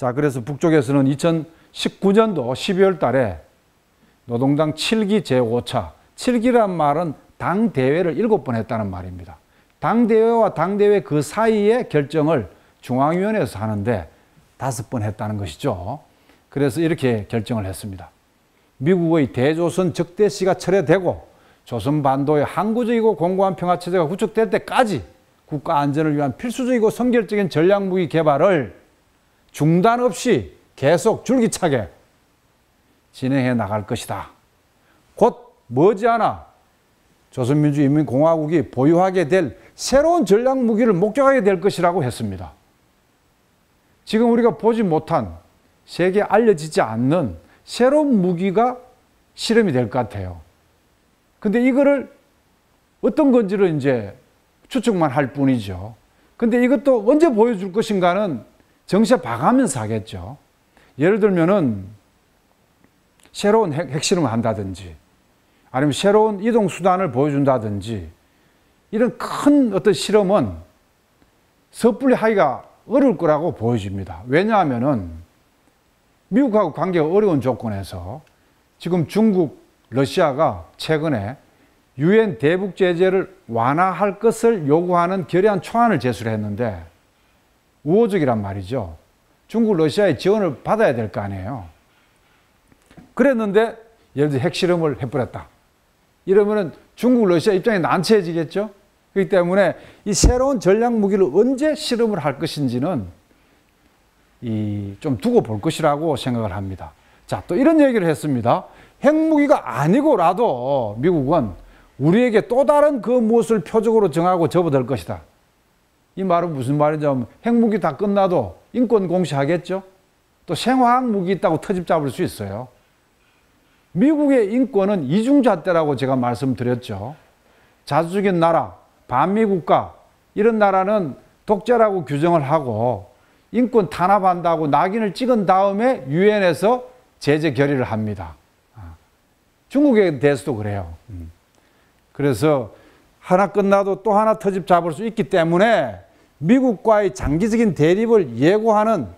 자, 그래서 북쪽에서는 2019년도 12월 달에 노동당 7기 제5차, 7기란 말은 당 대회를 7번 했다는 말입니다. 당 대회와 당 대회 그 사이에 결정을 중앙위원회에서 하는데 다섯 번 했다는 것이죠. 그래서 이렇게 결정을 했습니다. 미국의 대조선 적대시가 철회되고 조선 반도의 항구적이고 공고한 평화체제가 구축될 때까지 국가 안전을 위한 필수적이고 선결적인 전략무기 개발을 중단 없이 계속 줄기차게 진행해 나갈 것이다. 곧 머지않아 조선민주인민공화국이 보유하게 될 새로운 전략 무기를 목격하게 될 것이라고 했습니다. 지금 우리가 보지 못한 세계에 알려지지 않는 새로운 무기가 실험이 될 것 같아요. 근데 이거를 어떤 건지를 이제 추측만 할 뿐이죠. 근데 이것도 언제 보여줄 것인가는 정세 봐가면서 하겠죠. 예를 들면은 새로운 핵, 실험을 한다든지 아니면 새로운 이동 수단을 보여준다든지 이런 큰 어떤 실험은 섣불리 하기가 어려울 거라고 보여집니다. 왜냐하면은 미국하고 관계가 어려운 조건에서 지금 중국, 러시아가 최근에 유엔 대북 제재를 완화할 것을 요구하는 결의안 초안을 제출했는데 우호적이란 말이죠. 중국, 러시아의 지원을 받아야 될 거 아니에요. 그랬는데 예를 들어 핵실험을 해버렸다. 이러면은 중국, 러시아 입장이 난처해지겠죠? 그렇기 때문에 이 새로운 전략 무기를 언제 실험을 할 것인지는 이 좀 두고 볼 것이라고 생각을 합니다. 자, 또 이런 얘기를 했습니다. 핵무기가 아니고라도 미국은 우리에게 또 다른 그 무엇을 표적으로 정하고 접어들 것이다. 이 말은 무슨 말이냐면 핵무기 다 끝나도 인권 공시하겠죠? 또 생화학 무기 있다고 터집 잡을 수 있어요. 미국의 인권은 이중잣대라고 제가 말씀드렸죠. 자주적인 나라, 반미국가 이런 나라는 독재라고 규정을 하고 인권 탄압한다고 낙인을 찍은 다음에 유엔에서 제재 결의를 합니다. 아, 중국에 대해서도 그래요. 음. 그래서 하나 끝나도 또 하나 터집 잡을 수 있기 때문에 미국과의 장기적인 대립을 예고하는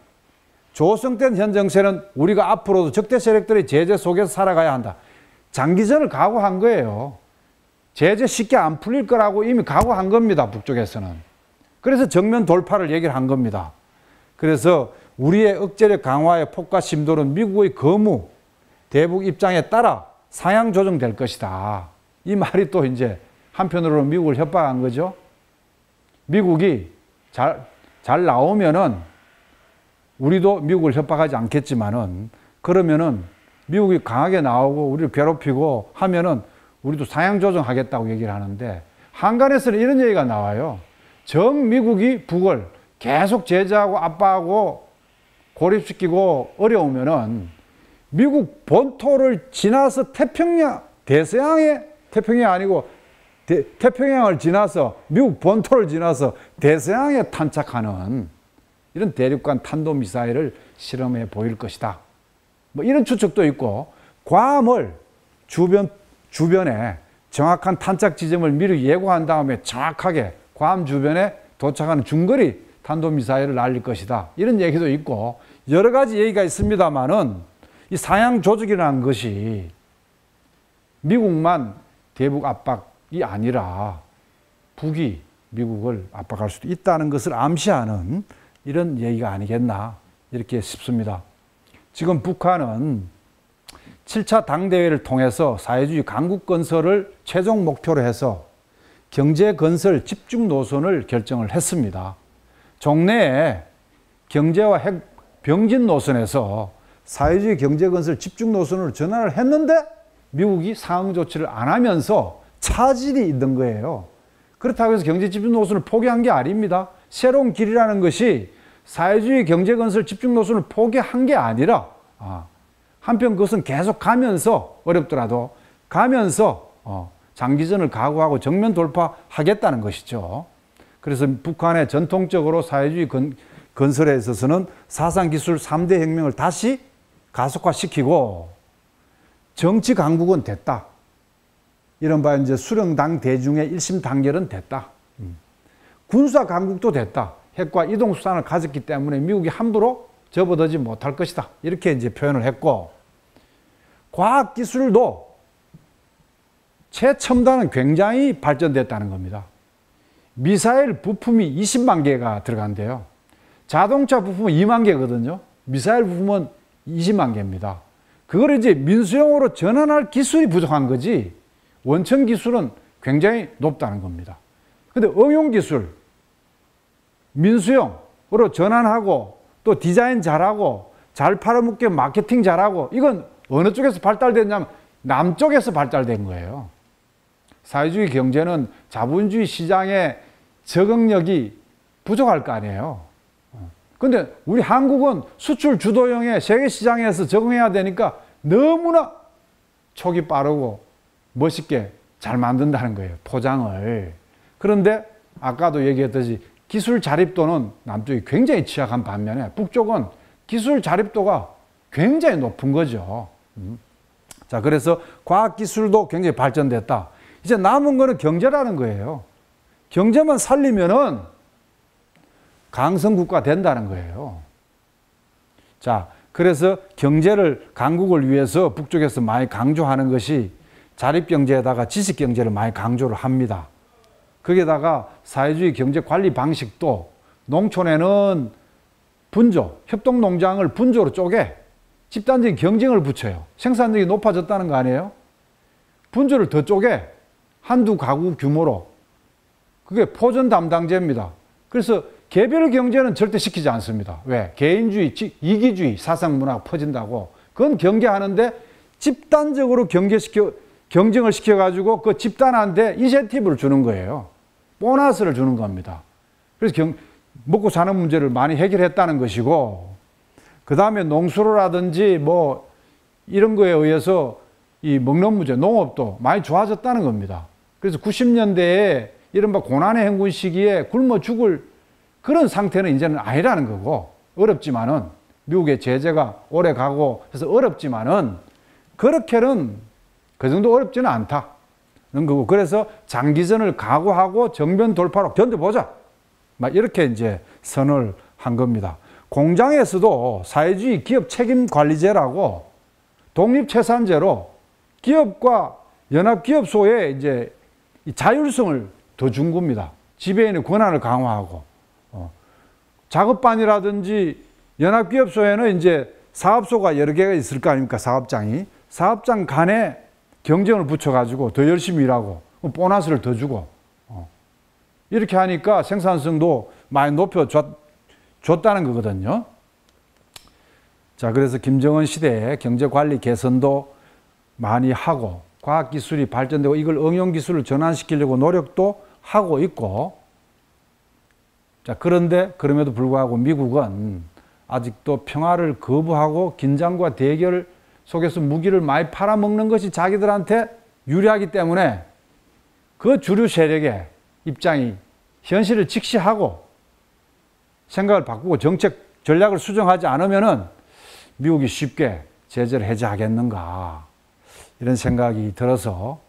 조성된 현 정세는 우리가 앞으로도 적대 세력들의 제재 속에서 살아가야 한다. 장기전을 각오한 거예요. 제재 쉽게 안 풀릴 거라고 이미 각오한 겁니다. 북쪽에서는. 그래서 정면 돌파를 얘기를 한 겁니다. 그래서 우리의 억제력 강화의 폭과 심도는 미국의 거무, 대북 입장에 따라 상향 조정될 것이다. 이 말이 또 이제 한편으로는 미국을 협박한 거죠. 미국이 잘, 잘 나오면은 우리도 미국을 협박하지 않겠지만은 그러면은 미국이 강하게 나오고 우리를 괴롭히고 하면은 우리도 상향 조정하겠다고 얘기를 하는데 한간에서는 이런 얘기가 나와요. 정 미국이 북을 계속 제재하고 압박하고 고립시키고 어려우면은 미국 본토를 지나서 태평양 대서양에 태평양 아니고 대, 태평양을 지나서 미국 본토를 지나서 대서양에 탄착하는 이런 대륙간 탄도미사일을 실험해 보일 것이다. 뭐 이런 추측도 있고 괌을 주변 주변에 정확한 탄착 지점을 미리 예고한 다음에 정확하게 괌 주변에 도착하는 중거리 탄도미사일을 날릴 것이다. 이런 얘기도 있고 여러 가지 얘기가 있습니다만은 이 사양 조직이라는 것이 미국만 대북 압박 이 아니라 북이 미국을 압박할 수도 있다는 것을 암시하는 이런 얘기가 아니겠나 이렇게 싶습니다. 지금 북한은 7차 당대회를 통해서 사회주의 강국 건설을 최종 목표로 해서 경제 건설 집중 노선을 결정을 했습니다. 종래에 경제와 핵 병진 노선에서 사회주의 경제 건설 집중 노선으로 전환을 했는데 미국이 상응 조치를 안 하면서 차질이 있는 거예요. 그렇다고 해서 경제 집중 노선을 포기한 게 아닙니다. 새로운 길이라는 것이 사회주의 경제 건설 집중 노선을 포기한 게 아니라 아, 한편 그것은 계속 가면서 어렵더라도 가면서 어, 장기전을 각오하고 정면 돌파하겠다는 것이죠. 그래서 북한의 전통적으로 사회주의 건, 건설에 있어서는 사상기술 3대 혁명을 다시 가속화시키고 정치 강국은 됐다. 이른바 이제 수령당 대중의 일심 단결은 됐다. 음. 군사 강국도 됐다. 핵과 이동 수단을 가졌기 때문에 미국이 함부로 접어들지 못할 것이다. 이렇게 이제 표현을 했고, 과학 기술도 최첨단은 굉장히 발전됐다는 겁니다. 미사일 부품이 20만 개가 들어간대요. 자동차 부품은 2만 개거든요. 미사일 부품은 20만 개입니다. 그걸 이제 민수용으로 전환할 기술이 부족한 거지 원천 기술은 굉장히 높다는 겁니다. 근데 응용 기술, 민수용으로 전환하고 또 디자인 잘하고 잘 팔아먹게 마케팅 잘하고 이건 어느 쪽에서 발달됐냐면 남쪽에서 발달된 거예요. 사회주의 경제는 자본주의 시장의 적응력이 부족할 거 아니에요. 근데 우리 한국은 수출 주도형의 세계 시장에서 적응해야 되니까 너무나 촉이 빠르고 멋있게 잘 만든다는 거예요. 포장을. 그런데 아까도 얘기했듯이 기술 자립도는 남쪽이 굉장히 취약한 반면에 북쪽은 기술 자립도가 굉장히 높은 거죠. 음. 자, 그래서 과학 기술도 굉장히 발전됐다. 이제 남은 거는 경제라는 거예요. 경제만 살리면은 강성국가 된다는 거예요. 자, 그래서 경제를 강국을 위해서 북쪽에서 많이 강조하는 것이 자립경제에다가 지식경제를 많이 강조를 합니다. 거기에다가 사회주의 경제 관리 방식도 농촌에는 분조, 협동농장을 분조로 쪼개 집단적인 경쟁을 붙여요. 생산력이 높아졌다는 거 아니에요? 분조를 더 쪼개 한두 가구 규모로 그게 포전 담당제입니다. 그래서 개별 경제는 절대 시키지 않습니다. 왜? 개인주의, 이기주의 사상 문화가 퍼진다고. 그건 경계하는데 집단적으로 경계시켜, 경쟁을 시켜가지고 그 집단한테 인센티브를 주는 거예요. 보너스를 주는 겁니다. 그래서 경, 먹고 사는 문제를 많이 해결했다는 것이고, 그 다음에 농수로라든지 뭐 이런 거에 의해서 이 먹는 문제, 농업도 많이 좋아졌다는 겁니다. 그래서 90년대에 이른바 고난의 행군 시기에 굶어 죽을 그런 상태는 이제는 아니라는 거고 어렵지만은 미국의 제재가 오래 가고 해서 어렵지만은 그렇게는 그 정도 어렵지는 않다는 거고 그래서 장기전을 각오하고 정면 돌파로 견뎌보자 막 이렇게 이제 선을 한 겁니다. 공장에서도 사회주의 기업 책임 관리제라고 독립 채산제로 기업과 연합기업소에 이제 자율성을 더 준 겁니다. 지배인의 권한을 강화하고 작업반이라든지 연합기업소에는 이제 사업소가 여러 개가 있을 거 아닙니까? 사업장이. 사업장 간에 경쟁을 붙여가지고 더 열심히 일하고 보너스를 더 주고 어. 이렇게 하니까 생산성도 많이 높여줬다는 거거든요. 자, 그래서 김정은 시대에 경제관리 개선도 많이 하고 과학기술이 발전되고 이걸 응용기술을 전환시키려고 노력도 하고 있고 자, 그런데 그럼에도 불구하고 미국은 아직도 평화를 거부하고 긴장과 대결 속에서 무기를 많이 팔아먹는 것이 자기들한테 유리하기 때문에 그 주류 세력의 입장이 현실을 직시하고 생각을 바꾸고 정책 전략을 수정하지 않으면은 미국이 쉽게 제재를 해제하겠는가 이런 생각이 들어서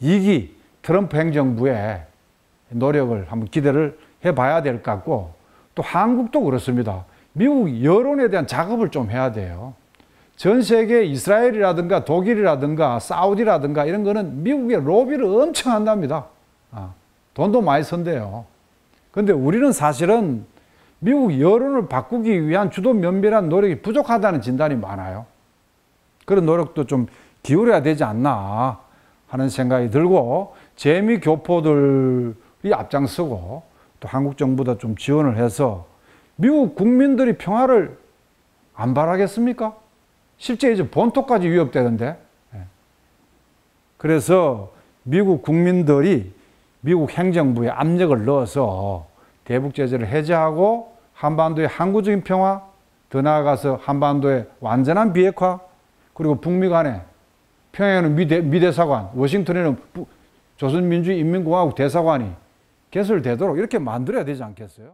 이기 트럼프 행정부의 노력을 한번 기대를 해봐야 될 것 같고 또 한국도 그렇습니다. 미국 여론에 대한 작업을 좀 해야 돼요. 전 세계 이스라엘이라든가 독일이라든가 사우디라든가 이런 거는 미국의 로비를 엄청 한답니다. 아, 돈도 많이 선대요. 근데 우리는 사실은 미국 여론을 바꾸기 위한 주도 면밀한 노력이 부족하다는 진단이 많아요. 그런 노력도 좀 기울여야 되지 않나 하는 생각이 들고 재미 교포들이 앞장서고 또 한국 정부도 좀 지원을 해서 미국 국민들이 평화를 안 바라겠습니까? 실제 이제 본토까지 위협되는데. 예. 그래서 미국 국민들이 미국 행정부에 압력을 넣어서 대북 제재를 해제하고 한반도의 항구적인 평화, 더 나아가서 한반도의 완전한 비핵화, 그리고 북미 간에 평양에는 미대, 미대사관, 워싱턴에는 조선민주인민공화국 대사관이 개설되도록 이렇게 만들어야 되지 않겠어요?